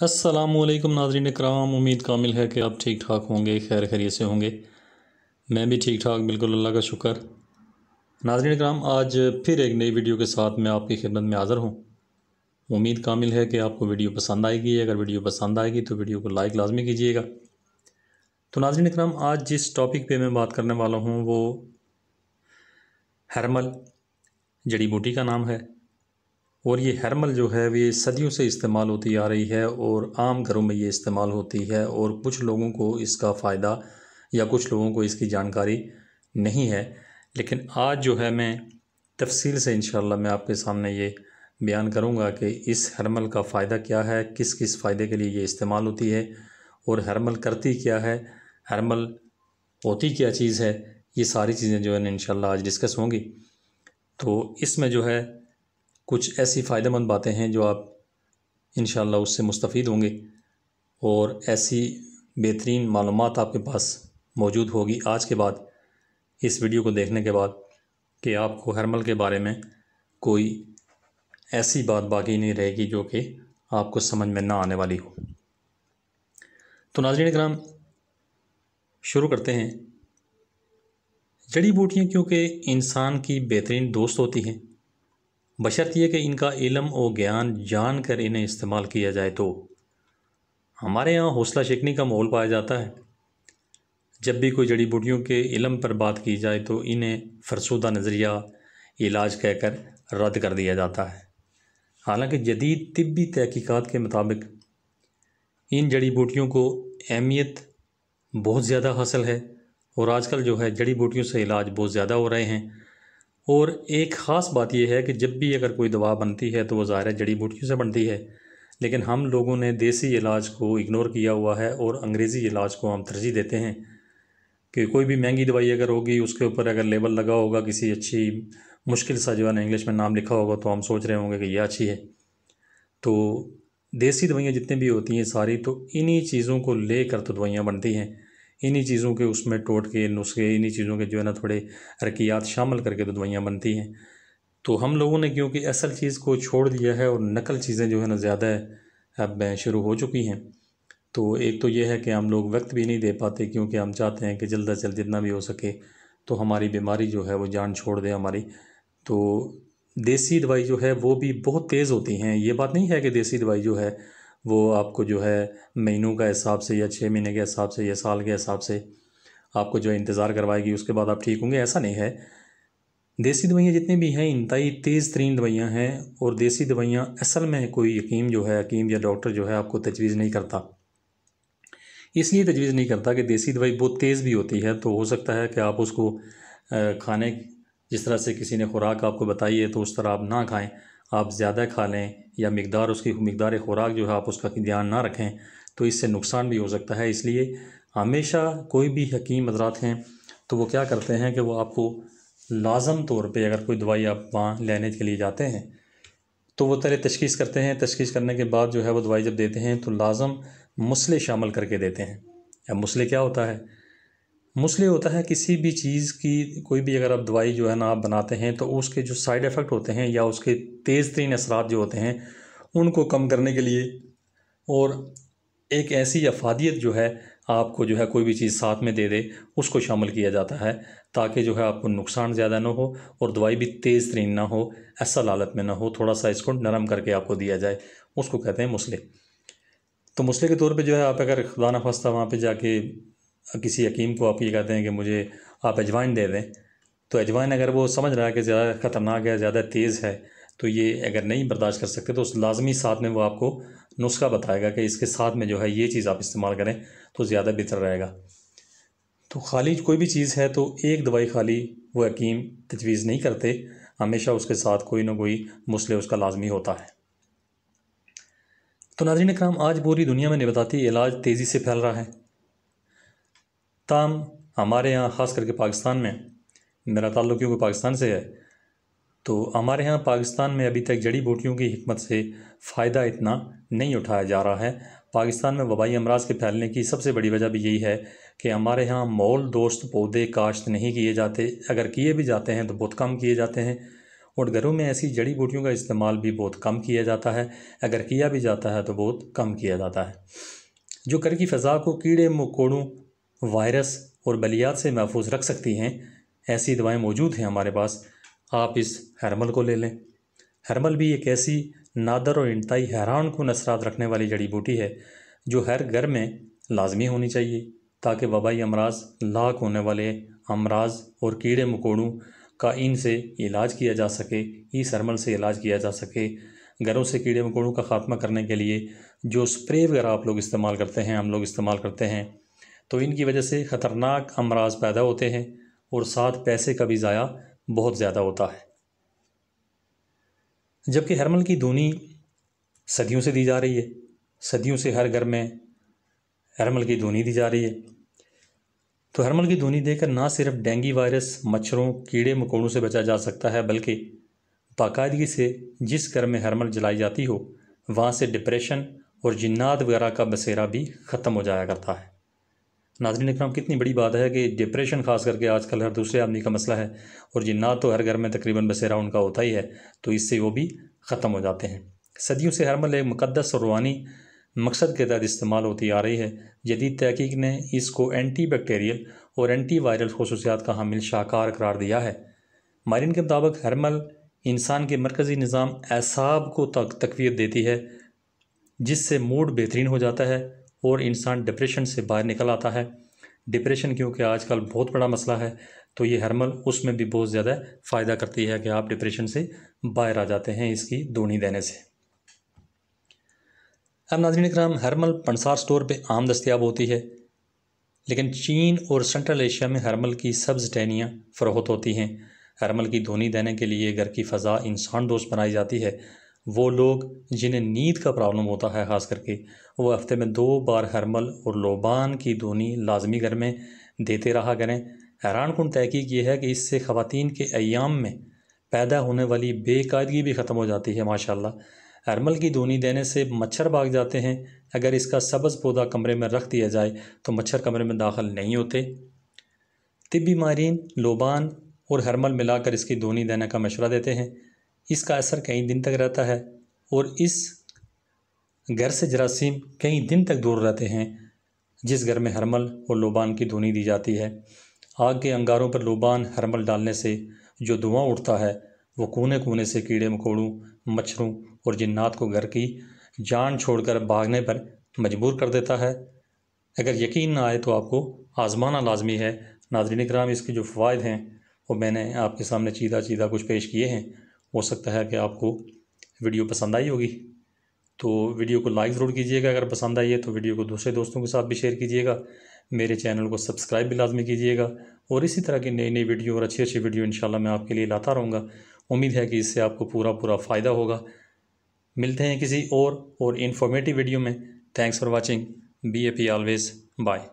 असलकम नाजरीन कराम उम्मीद कामिल है कि आप ठीक ठाक होंगे खैर खैरियत से होंगे। मैं भी ठीक ठाक बिल्कुल अल्लाह का शुक्र। नाजरीन कराम आज फिर एक नई वीडियो के साथ मैं आपकी खिदमत में हाज़िर हूँ। उम्मीद कामिल है कि आपको वीडियो पसंद आएगी। अगर वीडियो पसंद आएगी तो वीडियो को लाइक लाजमी कीजिएगा। तो नाजरीन कराम आज जिस टॉपिक पर मैं बात करने वाला हूँ वो हरमल, जड़ी बूटी का नाम है। और ये हरमल जो है, ये सदियों से इस्तेमाल होती आ रही है और आम घरों में ये इस्तेमाल होती है और कुछ लोगों को इसका फ़ायदा या कुछ लोगों को इसकी जानकारी नहीं है। लेकिन आज जो है, मैं तफसील से इन मैं आपके सामने ये बयान करूँगा कि इस हरमल का फ़ायदा क्या है किस किस फ़ायदे के लिए ये इस्तेमाल होती है और हरमल करती क्या है, हरमल होती क्या चीज़ है, ये सारी चीज़ें जो है ना इन आज डिस्कस होंगी। तो इसमें जो है कुछ ऐसी फ़ायदेमंद बातें हैं जो आप इन उससे मुस्तफ़ होंगे और ऐसी बेहतरीन मालूम आपके पास मौजूद होगी आज के बाद, इस वीडियो को देखने के बाद कि आपको हरमल के बारे में कोई ऐसी बात बाकी नहीं रहेगी जो कि आपको समझ में ना आने वाली हो। तो नाजरीन कराम शुरू करते हैं। जड़ी बूटियाँ क्योंकि इंसान की बेहतरीन दोस्त होती हैं बशर्त यह कि इनका इलम और ज्ञान जान कर इन्हें इस्तेमाल किया जाए तो। हमारे यहाँ हौसला शिकनी का माहौल पाया जाता है। जब भी कोई जड़ी बूटियों के इलम पर बात की जाए तो इन्हें फरसुदा नज़रिया, इलाज कहकर रद्द कर दिया जाता है। हालाँकि जदीद तिब्बी तहकीक़ात के मुताबिक इन जड़ी बूटियों को अहमियत बहुत ज़्यादा हासिल है और आजकल जो है जड़ी बूटियों से इलाज बहुत ज़्यादा हो रहे हैं। और एक ख़ास बात यह है कि जब भी अगर कोई दवा बनती है तो वो ज़ाहिर जड़ी बूटियों से बनती है। लेकिन हम लोगों ने देसी इलाज को इग्नोर किया हुआ है और अंग्रेज़ी इलाज को हम तरजीह देते हैं कि कोई भी महँगी दवाई अगर होगी, उसके ऊपर अगर लेबल लगा होगा, किसी अच्छी मुश्किल सा जो है ना इंग्लिश में नाम लिखा होगा तो हम सोच रहे होंगे कि यह अच्छी है। तो देसी दवाइयाँ जितनी भी होती हैं सारी तो इन्हीं चीज़ों को ले कर तो दवाइयाँ बनती हैं। इन्हीं चीज़ों के उसमें टोट के नुस्खे, इन्हीं चीज़ों के जो है ना थोड़े रकियात शामिल करके तो दवाइयाँ बनती हैं। तो हम लोगों ने क्योंकि असल चीज़ को छोड़ दिया है और नकल चीज़ें जो है ना ज़्यादा अब शुरू हो चुकी हैं। तो एक तो यह है कि हम लोग वक्त भी नहीं दे पाते क्योंकि हम चाहते हैं कि जल्द अज जल्द जितना भी हो सके तो हमारी बीमारी जो है वो जान छोड़ दे हमारी। तो देसी दवाई जो है वो भी बहुत तेज़ होती हैं। ये बात नहीं है कि देसी दवाई जो है वो आपको जो है महीनों का हिसाब से या छः महीने के हिसाब से या साल के हिसाब से आपको जो है इंतज़ार करवाएगी, उसके बाद आप ठीक होंगे, ऐसा नहीं है। देसी दवाइयाँ जितनी भी हैं इंतई तेज़ तरीन दवाइयाँ हैं और देसी दवाइयाँ असल में कोई यकीम जो है, हकीम या डॉक्टर जो है आपको तजवीज़ नहीं करता। इसलिए तजवीज़ नहीं करता कि देसी दवाई बहुत तेज़ भी होती है तो हो सकता है कि आप उसको खाने, जिस तरह से किसी ने खुराक आपको बताई है तो उस तरह आप ना खाएँ। आप ज़्यादा खा लें या मकदार, उसकी मकदार खुराक जो है आप उसका ध्यान ना रखें तो इससे नुकसान भी हो सकता है। इसलिए हमेशा कोई भी हकीम हजरात हैं तो वो क्या करते हैं कि वो आपको लाजम तौर पे अगर कोई दवाई आप वहाँ लेने के लिए जाते हैं तो वो तरह तशखीस करते हैं। तशखीस करने के बाद जो है वो दवाई जब देते हैं तो लाजम मसले शामिल करके देते हैं। या मसले क्या होता है? मुसले होता है किसी भी चीज़ की, कोई भी अगर आप दवाई जो है ना आप बनाते हैं तो उसके जो साइड इफ़ेक्ट होते हैं या उसके तेज़ तरीन असरात जो होते हैं, उनको कम करने के लिए और एक ऐसी अफादियत जो है आपको जो है कोई भी चीज़ साथ में दे दे, उसको शामिल किया जाता है ताकि जो है आपको नुकसान ज़्यादा ना हो और दवाई भी तेज़ तरीन ना हो, ऐसा लालत में ना हो थोड़ा सा इसको नरम करके आपको दिया जाए, उसको कहते हैं मुसले तो मुसले के तौर पे जो है आप अगर खुदा न खास्ता वहाँ पे जाके किसी हकीम को आप ये कहते हैं कि मुझे आप अजवाइन दे दें। तो अजवाइन अगर वो समझ रहा है कि ज़्यादा ख़तरनाक है, ज़्यादा तेज़ है तो ये अगर नहीं बर्दाश्त कर सकते तो उस लाजमी साथ में वो आपको नुस्खा बताएगा कि इसके साथ में जो है ये चीज़ आप इस्तेमाल करें तो ज़्यादा बेहतर रहेगा। तो खाली कोई भी चीज़ है तो एक दवाई खाली वो हकीम तजवीज़ नहीं करते, हमेशा उसके साथ कोई ना कोई मसले उसका लाजमी होता है। तो नाजरीन कराम आज पूरी दुनिया में निबताती इलाज तेज़ी से फैल रहा है। ताम हमारे यहाँ ख़ास करके पाकिस्तान में, मेरा ताल्लुक क्योंकि पाकिस्तान से है तो हमारे यहाँ पाकिस्तान में अभी तक जड़ी बूटियों की हमत से फ़ायदा इतना नहीं उठाया जा रहा है। पाकिस्तान में वबाई अमराज के फैलने की सबसे बड़ी वजह भी यही है कि हमारे यहाँ मोल दोस्त पौधे काश्त नहीं किए जाते। अगर किए भी जाते हैं तो बहुत कम किए जाते हैं और घरों में ऐसी जड़ी बूटियों का इस्तेमाल भी बहुत कम किया जाता है। अगर किया भी जाता है तो बहुत कम किया जाता है। जो घर की फ़ज़ा को कीड़े, मकोड़ों वायरस और बलियात से महफूज रख सकती हैं, ऐसी दवाएँ मौजूद हैं हमारे पास। आप इस हरमल को ले लें। हरमल भी एक ऐसी नादर और इंतई हैरान को असरात रखने वाली जड़ी बूटी है, जो हर घर में लाजमी होनी चाहिए, ताकि वबाई अमराज, लाख होने वाले अमराज और कीड़े मकोड़ों का इनसे इलाज किया जा सके, इस हरमल से इलाज किया जा सके। घरों से कीड़े मकोड़ों का ख़ात्मा करने के लिए जो स्प्रे वगैरह आप लोग इस्तेमाल करते हैं, हम लोग इस्तेमाल करते हैं तो इनकी वजह से ख़तरनाक अमराज पैदा होते हैं और साथ पैसे का भी ज़ाया बहुत ज़्यादा होता है। जबकि हरमल की धुनी सदियों से दी जा रही है। सदियों से हर घर में हरमल की धुनी दी जा रही है। तो हरमल की धुनी देकर ना सिर्फ़ डेंगू वायरस, मच्छरों, कीड़े, मकोड़ों से बचा जा सकता है, बल्कि बाकायदगी से जिस घर में हरमल जलाई जाती हो, वहाँ से डिप्रेशन और जिन्नात वगैरह का बसेरा भी ख़त्म हो जाया करता है। नाजरीन इकराम, कितनी बड़ी बात है कि डिप्रेशन खास करके आजकल हर दूसरे आदमी का मसला है और जिन्नात तो हर घर में तकरीबन बसेरा उनका होता ही है तो इससे वो भी ख़त्म हो जाते हैं। सदियों से हरमल एक मुकदस और रूहानी मकसद के तहत इस्तेमाल होती आ रही है। जदीद तहकीक ने इसको एंटी बैक्टीरियल और एंटी वायरल खसूसियात का हामिल शाकार करार दिया है। मारिन के मुताबिक हरमल इंसान के मरकज़ी निज़ाम एसाब को तक देती है, जिससे मूड बेहतरीन हो जाता है और इंसान डिप्रेशन से बाहर निकल आता है। डिप्रेशन क्योंकि आजकल बहुत बड़ा मसला है। तो ये हरमल उसमें भी बहुत ज़्यादा फ़ायदा करती है कि आप डिप्रेशन से बाहर आ जाते हैं इसकी दोनी देने से। अब नाजरीन कराम हरमल पंसार स्टोर पे आम दस्तियाब होती है। लेकिन चीन और सेंट्रल एशिया में हर्मल की सब्ज़ टहनियाँ फ़रोहत होती हैं। हरमल की धोनी देने के लिए घर की फ़ज़ा इंसान दोस्त बनाई जाती है। वो लोग जिन्हें नींद का प्रॉब्लम होता है, ख़ास करके, वो हफ़्ते में दो बार हरमल और लोबान की धोनी लाजमी घर में देते रहा करें। हैरान कन तहकीक ये है कि इससे ख़वान के अयाम में पैदा होने वाली बेकायदगी भी ख़त्म हो जाती है, माशाल्लाह। हरमल की धोनी देने से मच्छर भाग जाते हैं। अगर इसका सब्ज़ पौधा कमरे में रख दिया जाए तो मच्छर कमरे में दाखिल नहीं होते। तिब्बी मारीन लोबान और हरमल मिलाकर इसकी धोनी देने का मशवरा देते हैं। इसका असर कई दिन तक रहता है और इस घर से जरासीम कई दिन तक दूर रहते हैं। जिस घर में हरमल और लोबान की धुनी दी जाती है, आग के अंगारों पर लोबान हरमल डालने से जो धुआँ उठता है, वो कोने कोने से कीड़े, मकोड़ों, मच्छरों और जिन्नात को घर की जान छोड़कर भागने पर मजबूर कर देता है। अगर यकीन ना आए तो आपको आजमाना लाजमी है। नाजरीन कराम इसके जो फ़वाद हैं, वो मैंने आपके सामने चीदा चीदा कुछ पेश किए हैं। हो सकता है कि आपको वीडियो पसंद आई होगी। तो वीडियो को लाइक ज़रूर कीजिएगा, अगर पसंद आई है तो वीडियो को दूसरे दोस्तों के साथ भी शेयर कीजिएगा, मेरे चैनल को सब्सक्राइब भी लाजमी कीजिएगा, और इसी तरह की नई नई वीडियो और अच्छी अच्छी वीडियो इंशाल्लाह मैं आपके लिए लाता रहूँगा। उम्मीद है कि इससे आपको पूरा पूरा फ़ायदा होगा। मिलते हैं किसी और और इन्फॉर्मेटिव वीडियो में। Thanks for watching B A P always bye